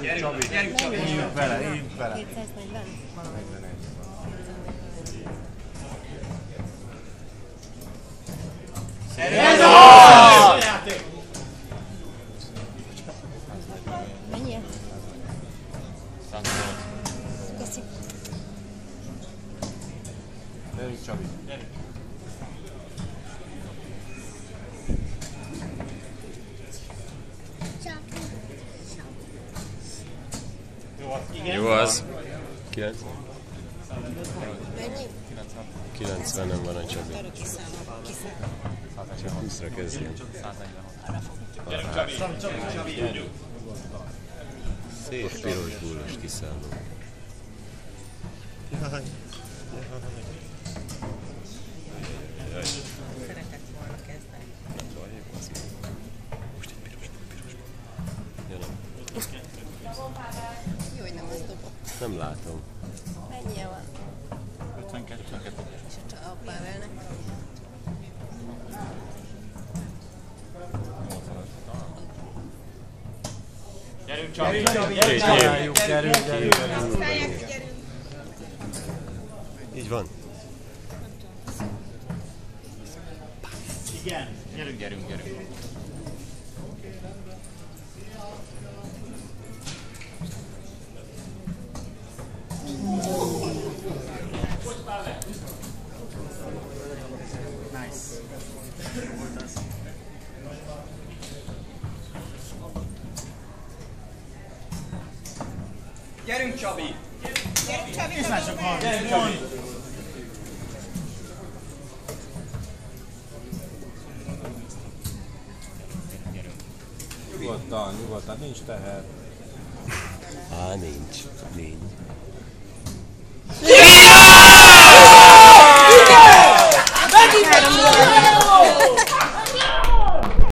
Gyerünk, Csabi. Gyerünk, Csabi. Éljünk vele, éljünk vele. 240? 41. Ez az! Mennyi? Köszi. Gyerünk, Csabi. Jó az. 90. Mennyi? 90 nem van a Csabi. Arra kiszállom. Kiszállom. Csak 20-ra kezdjen. Szép piros búros kiszálló. Szeretett volna kezdeni. Ja, nem. Jó, hogy nem azt dobott. nem látom. Mennyi van? 52. És a Csa- a Pavelnek? Gyerünk, Csabi. Két Csináljuk, gyerünk, gyerünk. Így van. Igen. Gyerünk, gyerünk, gyerünk. Nice. Volt az. Gyerünk Csabi! És már csak 30 pont. Nyugodtan, nyugodtan, nincs teher. Á, nincs. Nincs.